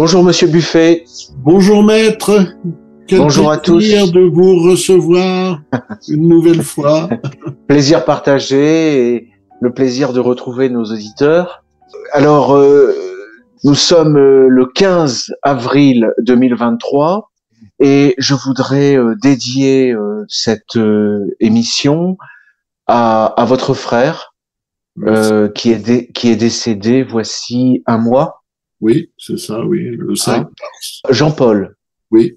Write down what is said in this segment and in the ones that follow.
Bonjour Monsieur Buffet. Bonjour Maître. Quel Bonjour à tous. plaisir de vous recevoir une nouvelle fois. Plaisir partagé et le plaisir de retrouver nos auditeurs. Alors, euh, nous sommes euh, le 15 avril 2023 et je voudrais euh, dédier euh, cette émission à, à votre frère euh, qui, est qui est décédé voici un mois, Oui, c'est ça, oui, le 5 Hein Jean-Paul. Oui,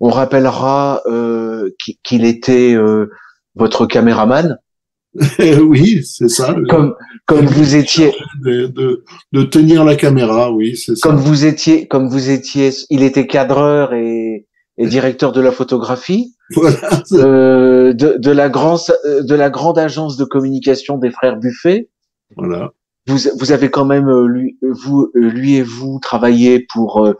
On rappellera euh, qu'il qu'il était euh, votre caméraman, oui, c'est ça. comme comme vous étiez De, de, de tenir la caméra, oui, c'est ça. comme vous étiez comme vous étiez il était cadreur et, et directeur de la photographie Voilà, euh, de, de la grande de la grande agence de communication des frères Buffet voilà. Vous vous avez quand même euh, lui vous euh, lui et vous travaillé pour euh,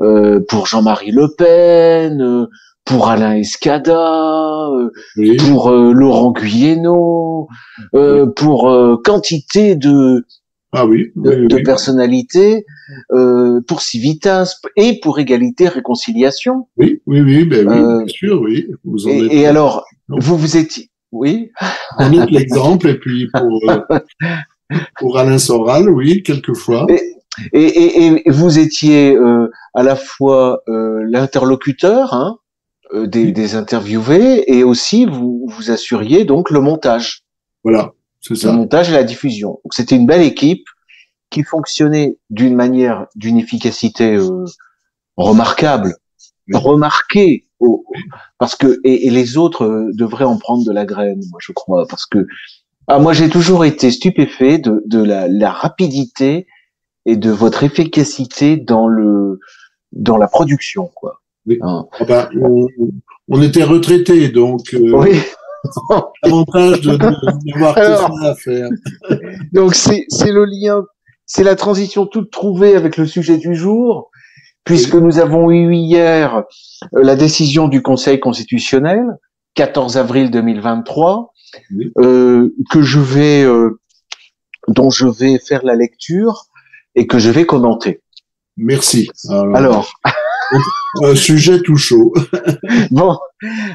euh, pour Jean-Marie Le Pen euh, pour Alain Escada euh, Oui, pour euh, Laurent Guyeno, euh, pour euh, quantité de, ah oui, de, de personnalités, euh, pour Civitas et pour Égalité Réconciliation. Oui, oui, oui, ben oui, Euh, bien sûr, oui. Vous en êtes, Et, alors, Non. vous vous étiez, oui, en êtes l'exemple, et puis pour, euh, pour Alain Soral, oui, quelquefois. et, et, et vous étiez euh, à la fois euh, l'interlocuteur hein, euh, des, des interviewés et aussi vous vous assuriez donc le montage. Voilà, c'est le ça. montage et la diffusion. Donc c'était une belle équipe qui fonctionnait d'une manière, d'une efficacité euh, remarquable, Oui. remarquée, au, parce que et, et les autres euh, devraient en prendre de la graine, moi je crois, parce que ah, moi j'ai toujours été stupéfait de, de la, la rapidité et de votre efficacité dans le dans la production, quoi. Oui. Hein. Ah ben, on, on était retraités, donc euh, Oui. avantage de tout Alors. ça à faire. Donc c'est c'est le lien, c'est la transition toute trouvée avec le sujet du jour, puisque nous avons eu hier euh, la décision du Conseil constitutionnel, 14 avril 2023, Oui. euh, que je vais, euh, dont je vais faire la lecture et que je vais commenter. Merci. Alors, Alors, un sujet tout chaud. bon,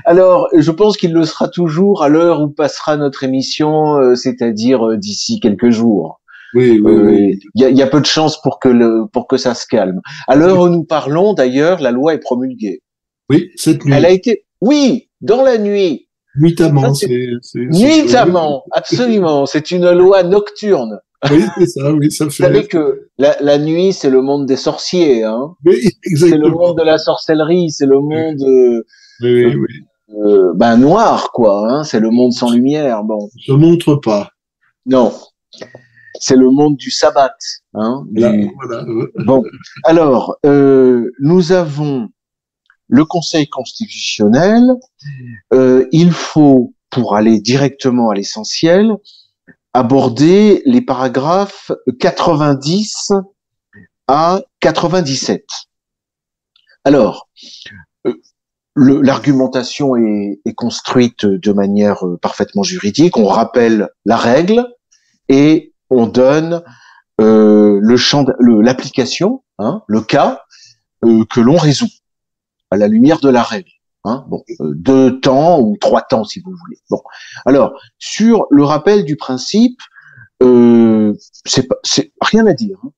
alors je pense qu'il le sera toujours à l'heure où passera notre émission, euh, c'est-à-dire d'ici quelques jours. Oui, oui, Euh, oui. Il y, a, il y a peu de chances pour que le pour que ça se calme. À l'heure où nous parlons, d'ailleurs, la loi est promulguée. Oui, cette nuit. Elle a été, oui, dans la nuit, Nuitamment, c'est. nuitamment, absolument. C'est une loi nocturne. Oui, c'est ça, oui, ça Vous savez fait. que la, la nuit, c'est le monde des sorciers. Hein. C'est le monde de la sorcellerie. C'est le monde euh, Oui, oui, oui. euh, ben noir, quoi. Hein. C'est le monde sans lumière. Bon, Je montre pas. non. C'est le monde du sabbat. Hein, Là, voilà. Bon, alors, euh, nous avons le Conseil constitutionnel. Euh, il faut, pour aller directement à l'essentiel, aborder les paragraphes 90 à 97. Alors, euh, l'argumentation est, construite de manière euh, parfaitement juridique. On rappelle la règle et on donne le champ, l'application, hein, le cas que l'on résout à la lumière de la règle. Hein, bon, euh, deux temps ou trois temps si vous voulez. Bon, alors sur le rappel du principe, euh, c'est pas- c'est rien à dire. hein.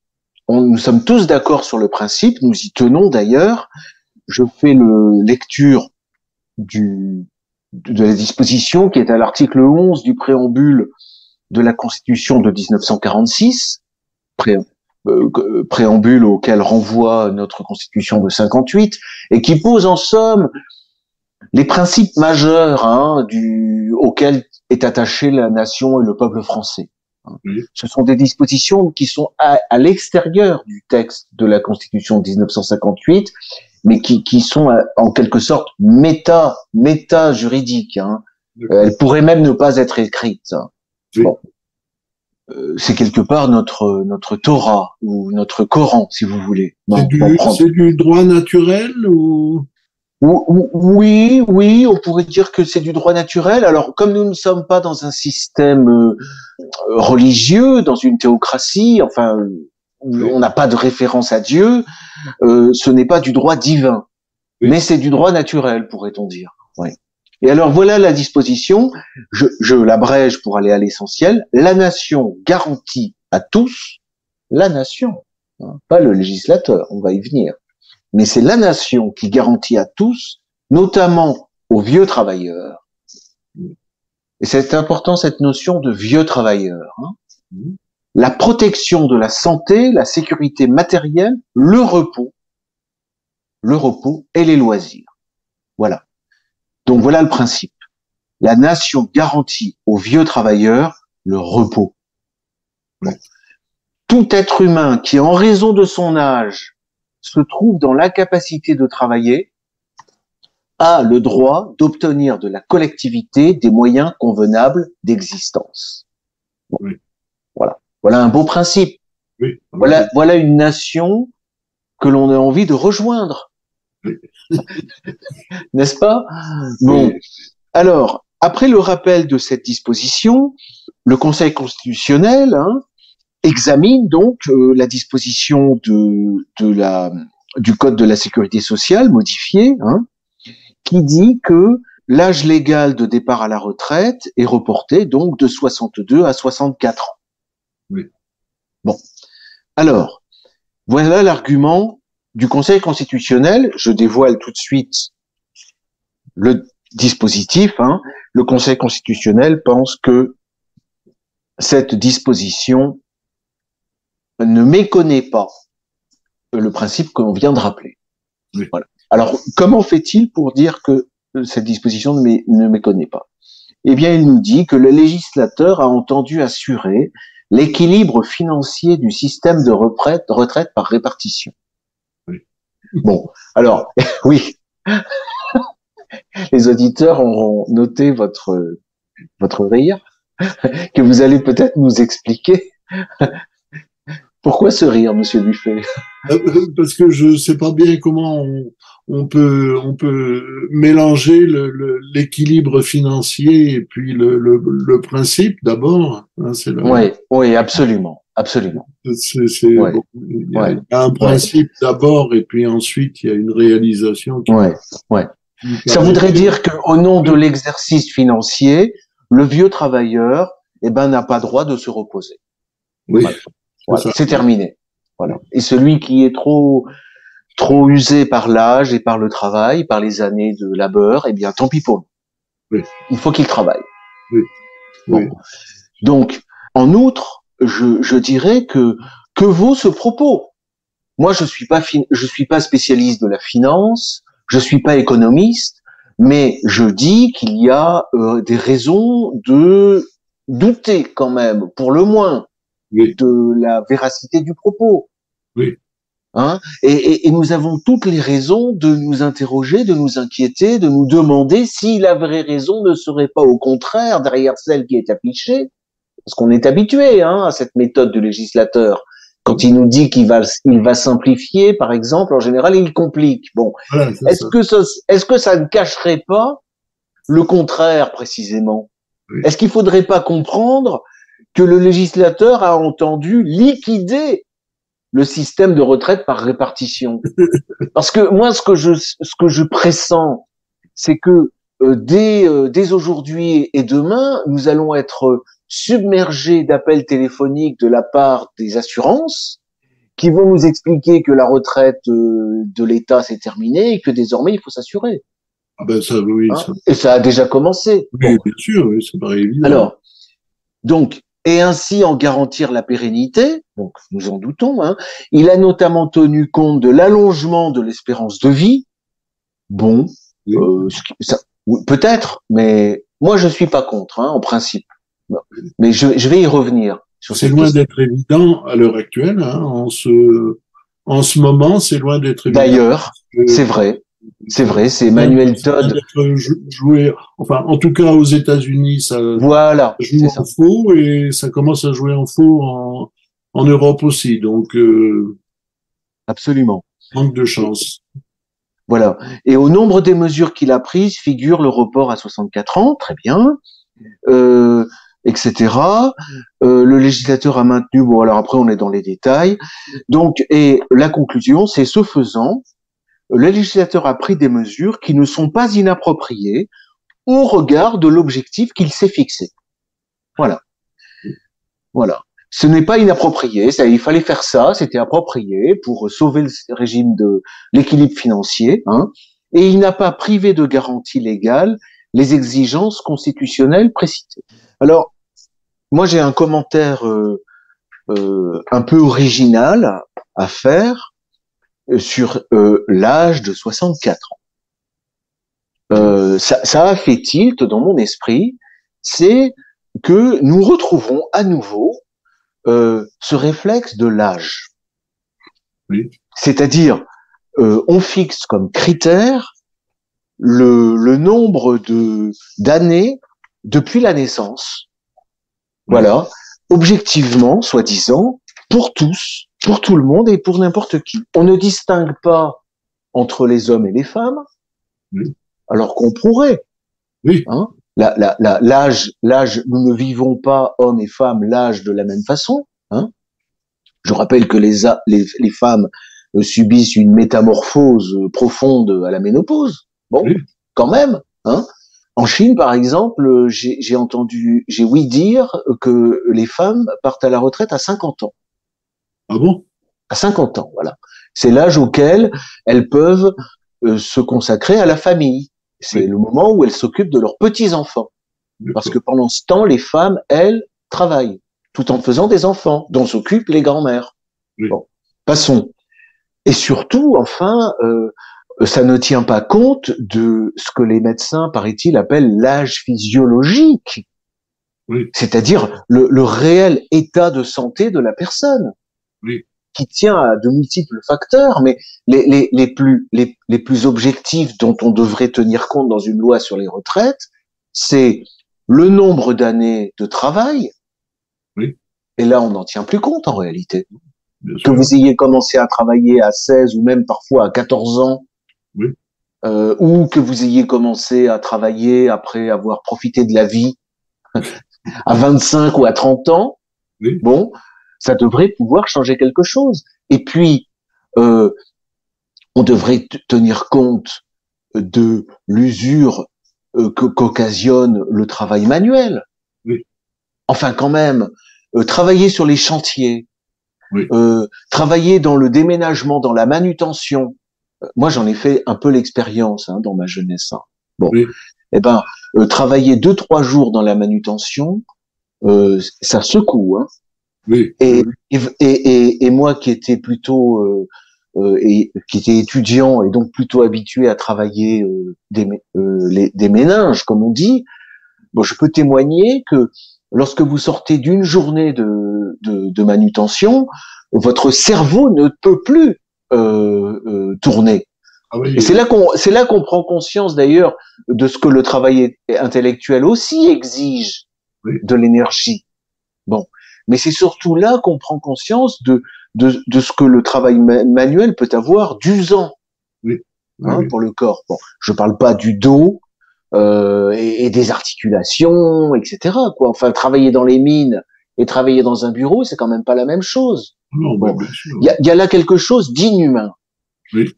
On, nous sommes tous d'accord sur le principe, nous y tenons d'ailleurs. Je fais le lecture du de la disposition qui est à l'article 11 du préambule de la Constitution de 1946, pré- euh, euh, préambule auquel renvoie notre Constitution de 58, et qui pose en somme les principes majeurs hein, du, auxquels est attachée la nation et le peuple français. Ce sont des dispositions qui sont à, à l'extérieur du texte de la Constitution de 1958, mais qui, qui sont euh, en quelque sorte méta, méta juridiques. Hein. Euh, Elles pourraient même ne pas être écrites. Oui. Bon. Euh, c'est quelque part notre notre Torah ou notre Coran, si vous voulez. C'est du, du droit naturel ou? Ou- ou- Oui, oui, on pourrait dire que c'est du droit naturel. Alors, comme nous ne sommes pas dans un système euh, religieux, dans une théocratie, enfin, on n'a pas de référence à Dieu, euh, ce n'est pas du droit divin, mais c'est du droit naturel, pourrait-on dire. Oui. Et alors voilà la disposition, je, je l'abrège pour aller à l'essentiel, la nation garantit à tous, la nation, hein, pas le législateur, on va y venir, mais c'est la nation qui garantit à tous, notamment aux vieux travailleurs. Et c'est important cette notion de vieux travailleurs. Hein. La protection de la santé, la sécurité matérielle, le repos, le repos et les loisirs. Voilà. Donc voilà le principe. La nation garantit aux vieux travailleurs le repos. Tout être humain qui, en raison de son âge, se trouve dans l'incapacité de travailler, a le droit d'obtenir de la collectivité des moyens convenables d'existence. Voilà. Voilà un beau principe. Voilà, voilà une nation que l'on a envie de rejoindre. N'est-ce pas? Bon. Alors, après le rappel de cette disposition, le Conseil constitutionnel hein, examine donc euh, la disposition de, de la, du Code de la sécurité sociale modifié, hein, qui dit que l'âge légal de départ à la retraite est reporté donc de 62 à 64 ans. Oui. Bon. Alors, voilà l'argument du Conseil constitutionnel. Je dévoile tout de suite le dispositif. Hein. Le Conseil constitutionnel pense que cette disposition ne méconnaît pas le principe que l'on vient de rappeler. Voilà. Alors, comment fait-il pour dire que cette disposition ne, ne méconnaît pas? Eh bien, il nous dit que le législateur a entendu assurer l'équilibre financier du système de retraite, retraite par répartition. Bon, alors, oui, les auditeurs auront noté votre, votre rire, que vous allez peut-être nous expliquer. Pourquoi ce rire, Monsieur Buffet euh, Parce que je ne sais pas bien comment on, peut, on peut mélanger l'équilibre financier et puis le, principe d'abord. Hein, oui, oui, absolument, absolument. C'est, il, y a, un principe d'abord et puis ensuite il y a une réalisation. Qui ouais, ouais. Ça voudrait dire qu'au nom de l'exercice financier, le vieux travailleur, eh ben, n'a pas droit de se reposer. Oui. Voilà, c'est terminé. Voilà. Et celui qui est trop trop usé par l'âge et par le travail, par les années de labeur, eh bien, tant pis pour lui. Il faut qu'il travaille. Oui. Donc, en outre, je, je dirais que que vaut ce propos Moi, je suis pas je suis pas spécialiste de la finance, je suis pas économiste, mais je dis qu'il y a euh, des raisons de douter quand même, pour le moins, de la véracité du propos. Oui. Hein? Et, et, nous avons toutes les raisons de nous interroger, de nous inquiéter, de nous demander si la vraie raison ne serait pas au contraire derrière celle qui est affichée, parce qu'on est habitué hein, à cette méthode du législateur. Quand il nous dit qu'il va, il va simplifier, par exemple, en général, il complique. Bon, est-ce que ça, est-ce que ça ne cacherait pas le contraire précisément? Est-ce qu'il faudrait pas comprendre que le législateur a entendu liquider le système de retraite par répartition? Parce que moi, ce que je, ce que je pressens, c'est que euh, dès, euh, dès aujourd'hui et demain, nous allons être submergés d'appels téléphoniques de la part des assurances qui vont nous expliquer que la retraite euh, de l'État s'est terminée et que désormais il faut s'assurer. Ah ben ça, oui, hein Et ça a déjà commencé. Oui, bien sûr, oui, ça paraît évident. Alors, donc, et ainsi en garantir la pérennité, donc nous en doutons, hein. il a notamment tenu compte de l'allongement de l'espérance de vie. Bon, euh, peut-être, mais moi je suis pas contre, hein, en principe. Mais je, vais y revenir. C'est loin d'être évident à l'heure actuelle. Hein, en ce en ce moment, c'est loin d'être évident. D'ailleurs, c'est vrai. C'est vrai, c'est Emmanuel Todd. Joué, enfin, en tout cas aux États-Unis, ça voilà, joue en faux et ça commence à jouer en faux en, en Europe aussi. Donc, euh, absolument. Manque de chance. Voilà. Et au nombre des mesures qu'il a prises figure le report à 64 ans, très bien. Euh, etc. Euh, le législateur a maintenu, bon alors après on est dans les détails, donc et la conclusion c'est ce faisant, le législateur a pris des mesures qui ne sont pas inappropriées au regard de l'objectif qu'il s'est fixé. Voilà. Voilà. Ce n'est pas inapproprié, ça, il fallait faire ça, c'était approprié pour sauver le régime de l'équilibre financier, hein, et il n'a pas privé de garantie légale les exigences constitutionnelles précitées. Alors, moi j'ai un commentaire euh, euh, un peu original à faire euh, sur l'âge de 64 ans. Ça, ça, a fait tilt dans mon esprit, c'est que nous retrouvons à nouveau ce réflexe de l'âge. Oui. C'est-à-dire, on fixe comme critère le, le nombre de d'années depuis la naissance. Voilà, objectivement, soi-disant, pour tous, pour tout le monde et pour n'importe qui. On ne distingue pas entre les hommes et les femmes, alors qu'on pourrait. Oui. Hein? L'âge, la, la, l'âge, nous ne vivons pas hommes et femmes l'âge de la même façon. Hein? Je rappelle que les, les, les femmes euh, subissent une métamorphose profonde à la ménopause. Bon, quand même, hein? En Chine, par exemple, j'ai entendu, j'ai ouï dire que les femmes partent à la retraite à 50 ans. Ah bon? À 50 ans, voilà. C'est l'âge auquel elles peuvent euh, se consacrer à la famille. C'est le moment où elles s'occupent de leurs petits-enfants. Parce que pendant ce temps, les femmes, elles, travaillent, tout en faisant des enfants, dont s'occupent les grands-mères. Bon, passons. Et surtout, enfin, euh, ça ne tient pas compte de ce que les médecins, paraît-il, appellent l'âge physiologique, oui. c'est-à-dire le, le, réel état de santé de la personne, oui. qui tient à de multiples facteurs, mais les, les, les plus, les, les, plus objectifs dont on devrait tenir compte dans une loi sur les retraites, c'est le nombre d'années de travail, oui. et là on n'en tient plus compte en réalité. que vous ayez commencé à travailler à 16 ou même parfois à 14 ans, oui. Euh, ou que vous ayez commencé à travailler après avoir profité de la vie à 25 ou à 30 ans, oui. bon, ça devrait pouvoir changer quelque chose. Et puis, euh, on devrait tenir compte de l'usure euh, qu'occasionne le travail manuel. Oui. Enfin, quand même, euh, travailler sur les chantiers, oui. Euh, travailler dans le déménagement, dans la manutention, moi j'en ai fait un peu l'expérience hein, dans ma jeunesse. Hein. Bon, eh ben euh, travailler deux trois jours dans la manutention, euh, ça secoue. Hein. Oui. Et, et, et, et, moi qui étais plutôt euh, euh, et qui était étudiant et donc plutôt habitué à travailler euh, des, les, des méninges comme on dit, bon, je peux témoigner que lorsque vous sortez d'une journée de, de, de manutention, votre cerveau ne peut plus euh, euh, tourner. Ah oui, et c'est là qu'on c'est là qu'on prend conscience d'ailleurs de ce que le travail intellectuel aussi exige oui. de l'énergie. Bon, mais c'est surtout là qu'on prend conscience de, de, de ce que le travail manuel peut avoir d'usant oui. hein, pour le corps. Bon, je parle pas du dos euh, et, et, des articulations, etc. Quoi. Enfin, travailler dans les mines et travailler dans un bureau, c'est quand même pas la même chose. Bon, il y, y, a là quelque chose d'inhumain. Oui.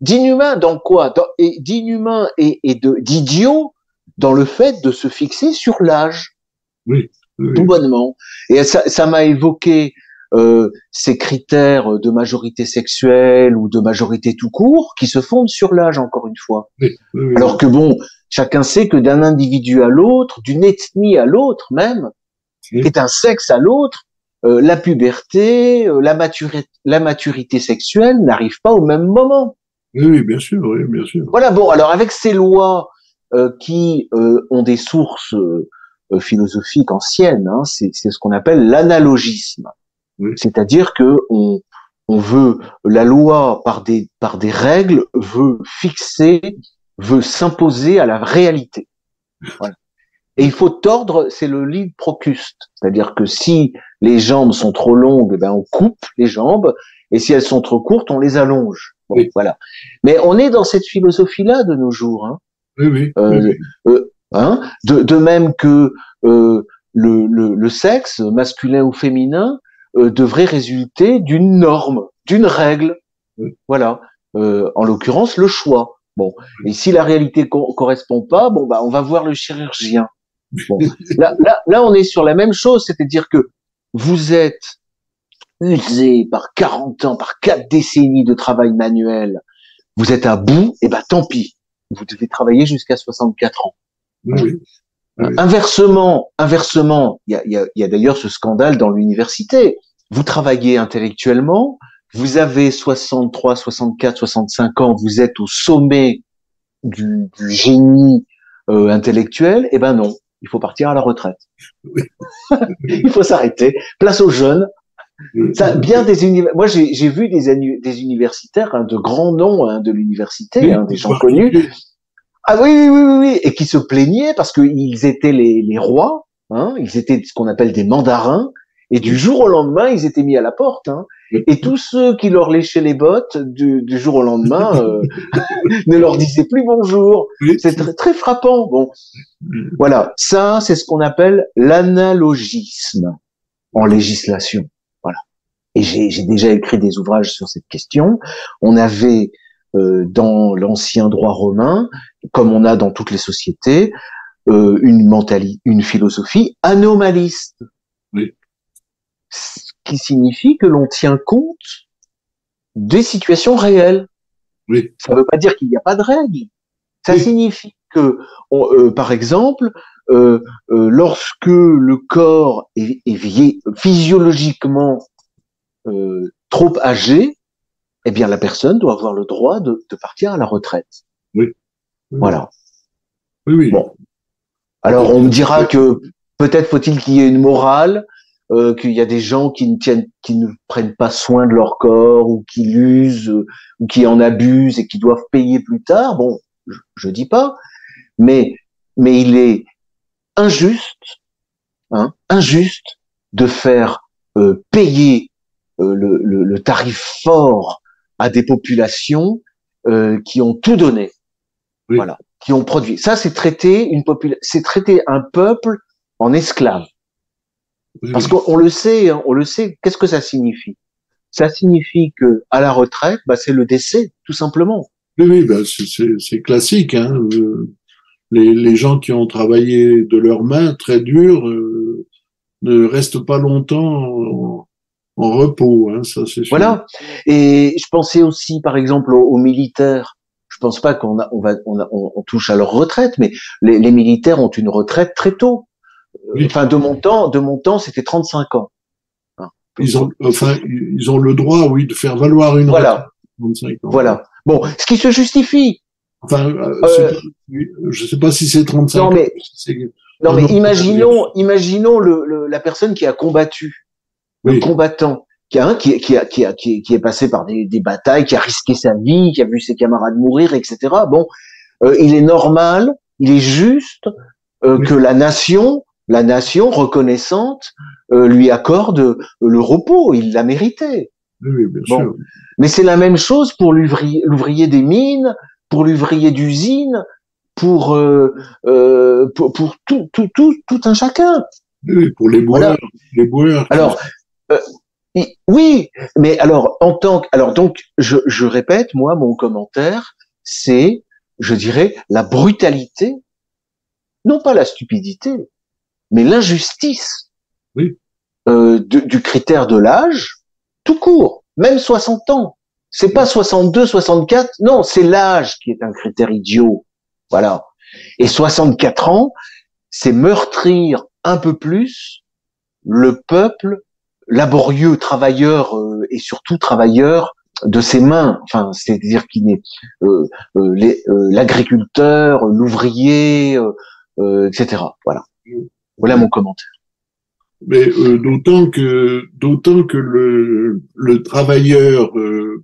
D'inhumain dans quoi? D'inhumain et, d'idiot dans le fait de se fixer sur l'âge. Oui. oui. Tout bonnement. Et ça m'a évoqué euh, ces critères de majorité sexuelle ou de majorité tout court qui se fondent sur l'âge, encore une fois. Oui, oui, Alors que bon, chacun sait que d'un individu à l'autre, d'une ethnie à l'autre même, et d'un sexe à l'autre, euh, la puberté, euh, la, maturité, la maturité sexuelle n'arrive pas au même moment. Oui, bien sûr, oui, bien sûr. Voilà, bon, alors avec ces lois euh, qui euh, ont des sources euh, philosophiques anciennes, hein, c'est ce qu'on appelle l'analogisme. Oui. C'est-à-dire que on, on veut la loi par des par des règles veut fixer, veut s'imposer à la réalité. Voilà. Et il faut tordre, c'est le lit procuste. C'est-à-dire que si les jambes sont trop longues, ben on coupe les jambes, et si elles sont trop courtes, on les allonge. Bon, oui. Voilà. Mais on est dans cette philosophie-là de nos jours. Hein. Oui, oui. Euh, oui, euh, hein de, de, même que euh, le, le, le sexe, masculin ou féminin, euh, devrait résulter d'une norme, d'une règle. Voilà. Euh, en l'occurrence, le choix. Bon. Et si la réalité co correspond pas, bon, bah, on va voir le chirurgien. Bon. Là, là, là, on est sur la même chose, c'est-à-dire que vous êtes usé par 40 ans, par quatre décennies de travail manuel, vous êtes à bout, et ben tant pis. Vous devez travailler jusqu'à 64 ans. Oui. Inversement, inversement, il y a, y a, y a d'ailleurs ce scandale dans l'université. Vous travaillez intellectuellement, vous avez 63, 64, 65 ans, vous êtes au sommet du, du génie euh, intellectuel, et ben non, il faut partir à la retraite. Oui. il faut s'arrêter. Place aux jeunes. Ça, bien des univers. Moi, j'ai vu des, des universitaires hein, de grands noms hein, de l'université, hein, des gens connus, ah oui, oui, oui, oui, et qui se plaignaient parce qu'ils étaient les, les rois, hein, ils étaient ce qu'on appelle des mandarins, et du jour au lendemain, ils étaient mis à la porte. Hein, et tous ceux qui leur léchaient les bottes du, du jour au lendemain euh, ne leur disaient plus bonjour. C'est très, très frappant. Bon, voilà, ça, c'est ce qu'on appelle l'analogisme en législation. Voilà. Et j'ai déjà écrit des ouvrages sur cette question. On avait euh, dans l'ancien droit romain, comme on a dans toutes les sociétés, euh, une mentalité, une philosophie anomaliste. Oui. Qui signifie que l'on tient compte des situations réelles. Oui. Ça ne veut pas dire qu'il n'y a pas de règles. Ça signifie que, euh, par exemple, euh, euh, lorsque le corps est, est physiologiquement trop âgé, eh bien la personne doit avoir le droit de, de partir à la retraite. Oui. Voilà. Oui, oui. Bon. Alors on me dira que peut-être faut-il qu'il y ait une morale, euh, qu'il y a des gens qui ne tiennent, qui ne prennent pas soin de leur corps ou qui l'usent euh, ou qui en abusent et qui doivent payer plus tard. Bon, je, je dis pas, mais mais il est injuste, hein, injuste de faire euh, payer euh, le, le, le, tarif fort à des populations euh, qui ont tout donné, oui. voilà, qui ont produit. Ça, c'est traiter une population, c'est traiter un peuple en esclave. Parce qu'on le sait, hein, on le sait. Qu'est-ce que ça signifie? Ça signifie que à la retraite, bah, c'est le décès, tout simplement. Oui, oui, bah, c'est classique. Hein. Euh, les, les, gens qui ont travaillé de leurs mains très dur euh, ne restent pas longtemps en repos, hein, ça c'est sûr. Voilà. Et je pensais aussi, par exemple, aux, aux militaires. Je pense pas qu'on on va, on, a, on, on, touche à leur retraite, mais les, les, militaires ont une retraite très tôt. Enfin, de mon temps, de mon temps, c'était 35 ans. Hein. Ils ont, enfin, ils ont le droit, oui, de faire valoir une voilà. retraite. Voilà. Bon, ce qui se justifie. Enfin, euh, euh, je sais pas si c'est 35 non, mais, ans. Non, mais imaginons, imaginons le, le, la personne qui a combattu oui. le combattant, qui, a, qui, qui, a, qui, a, qui, est passé par des, des, batailles, qui a risqué sa vie, qui a vu ses camarades mourir, etc. Bon, euh, il est normal, il est juste euh, oui. que la nation, la nation reconnaissante, euh, lui accorde le repos. Il l'a mérité. Oui, bien bon. sûr. Mais c'est la même chose pour l'ouvrier des mines, pour l'ouvrier d'usine, pour, euh, euh, pour, pour tout, tout, tout, tout un chacun. Oui, pour les boueurs. Voilà. Les boueurs Alors, euh, oui, mais alors en tant que, alors donc je, je répète moi mon commentaire, c'est, je dirais, la brutalité, non pas la stupidité, mais l'injustice oui. euh, du, critère de l'âge, tout court, même 60 ans. C'est pas 62, 64, non, c'est l'âge qui est un critère idiot. Voilà. Et 64 ans, c'est meurtrir un peu plus le peuple laborieux, travailleur euh, et surtout travailleur de ses mains. Enfin, c'est-à-dire qu'il est euh, euh, euh l'agriculteur, l'ouvrier, euh, etc. Voilà. Voilà mon commentaire. Mais d'autant que d'autant que le, le travailleur,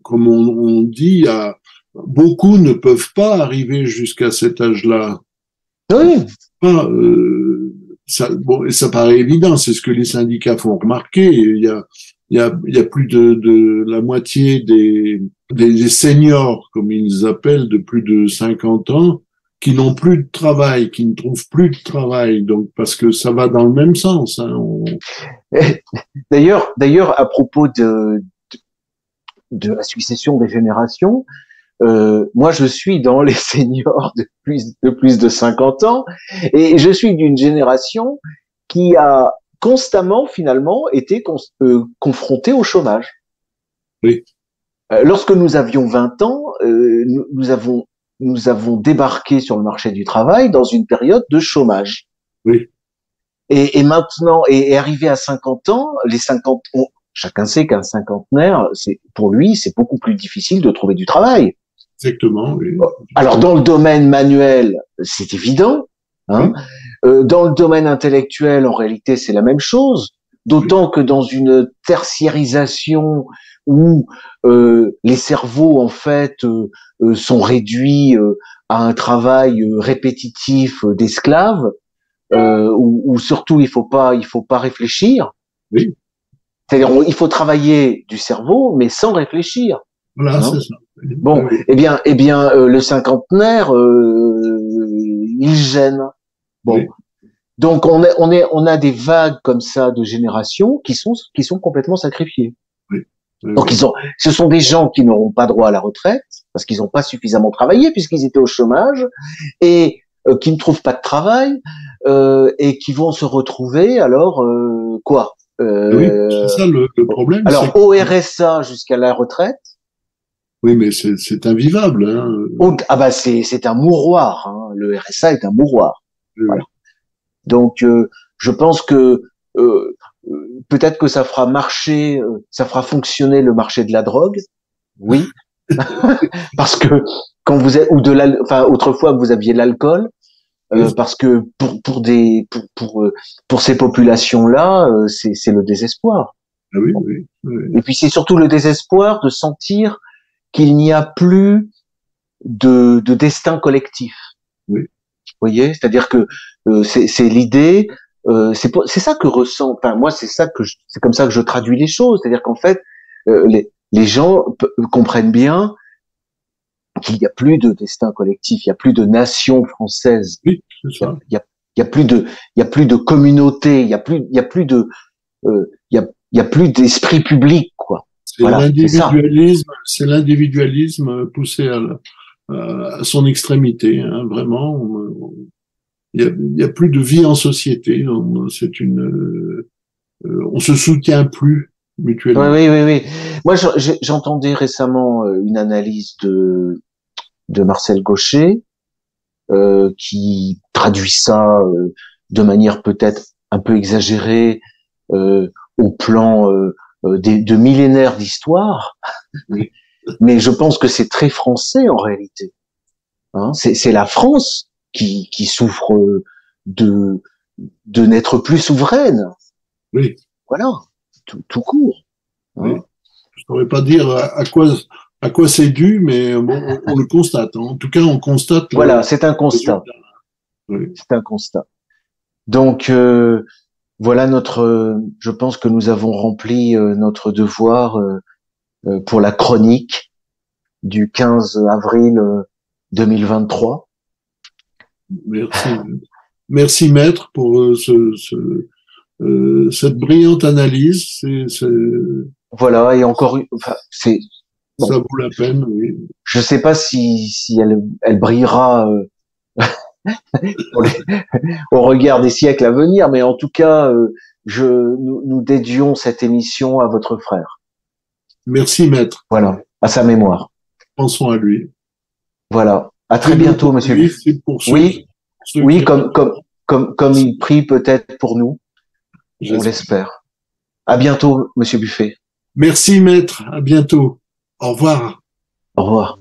comme on, on dit, a, beaucoup ne peuvent pas arriver jusqu'à cet âge-là. Oui. Pas, ça, bon, et ça paraît évident, c'est ce que les syndicats font remarquer. Il y a, il y a, il y a plus de, de la moitié des, des, des, seniors, comme ils appellent, de plus de 50 ans, qui n'ont plus de travail, qui ne trouvent plus de travail, donc parce que ça va dans le même sens. Hein, D'ailleurs, d'ailleurs, à propos de, de, la succession des générations, euh, moi, je suis dans les seniors de plus de plus de 50 ans, et je suis d'une génération qui a constamment finalement été euh, confrontée au chômage. Oui. Euh, lorsque nous avions 20 ans, nous, nous, avons nous avons débarqué sur le marché du travail dans une période de chômage. Oui. Et, et maintenant, et, arrivé à 50 ans, les 50, chacun sait qu'un cinquantenaire, c'est pour lui, c'est beaucoup plus difficile de trouver du travail. Exactement. Oui. Alors dans le domaine manuel, c'est évident. Hein. Euh, dans le domaine intellectuel, en réalité, c'est la même chose. D'autant que dans une tertiarisation où euh, les cerveaux en fait euh, euh, sont réduits à un travail répétitif d'esclaves, où, où, surtout il faut pas il faut pas réfléchir. Oui. C'est-à-dire il faut travailler du cerveau mais sans réfléchir. Voilà, c'est ça. Bon, eh bien, eh bien, le cinquantenaire, il gêne. Bon, donc on est, on est, on a des vagues comme ça de générations qui sont, qui sont complètement sacrifiées. Donc ils ont, ce sont des gens qui n'auront pas droit à la retraite parce qu'ils n'ont pas suffisamment travaillé puisqu'ils étaient au chômage et euh, qui ne trouvent pas de travail euh, et qui vont se retrouver alors euh, quoi euh, Oui, c'est ça le, le problème. Alors au RSA jusqu'à la retraite. Oui, mais c'est invivable. Hein. ah bah c'est c'est un mouroir. Hein. Le RSA est un mouroir. Voilà. Donc euh, je pense que euh, peut-être que ça fera marcher, euh, ça fera fonctionner le marché de la drogue. Oui, parce que quand vous êtes ou de la, enfin autrefois vous aviez l'alcool, euh, parce que pour pour des pour pour, euh, pour ces populations là, c'est c'est le désespoir. Ah oui, oui, oui. Et puis c'est surtout le désespoir de sentir qu'il n'y a plus de de destin collectif. Oui. Vous voyez, c'est-à-dire que c'est c'est l'idée euh, c'est ça que ressent. Enfin, moi, c'est ça que c'est comme ça que je traduis les choses. C'est-à-dire qu'en fait, euh, les, les gens comprennent bien qu'il n'y a plus de destin collectif, il n'y a plus de nation française. Oui, ça. Il y a, plus de, il y a plus de communauté, il y a plus, il y a plus de, euh, il y a, il y a plus d'esprit public, quoi. C'est l'individualisme, c'est l'individualisme poussé à, à, son extrémité, hein, vraiment il y a, plus de vie en société. C'est une, euh, on se soutient plus mutuellement. Oui, oui, oui. Moi, j'entendais récemment euh, une analyse de de Marcel Gaucher euh, qui traduit ça euh, de manière peut-être un peu exagérée au plan des, de millénaires d'histoire. Mais je pense que c'est très français en réalité. Hein, c'est la France qui, qui souffre de, de n'être plus souveraine. Oui. Voilà, tout, tout court. Hein. Oui. Je ne saurais pas dire à quoi, à quoi c'est dû, mais bon, on, le constate. Hein. En tout cas, on constate. Voilà, c'est un constat. Oui. C'est un constat. Donc, euh, voilà notre. Je pense que nous avons rempli euh, notre devoir euh, euh, pour la chronique du 15 avril 2023. Merci. Merci maître pour euh, ce, ce euh, cette brillante analyse. C'est, Voilà et encore, enfin, c'est ça vaut la peine. Oui. Je sais pas si si elle elle brillera euh, au regard des siècles à venir, mais en tout cas, euh, je nous, nous dédions cette émission à votre frère. Merci maître. Voilà, à sa mémoire. Pensons à lui. Voilà. À très bientôt, monsieur. oui, oui, comme, comme, comme, comme il prie peut-être pour nous. On l'espère. À bientôt, monsieur Buffet. Merci, maître. À bientôt. Au revoir. Au revoir.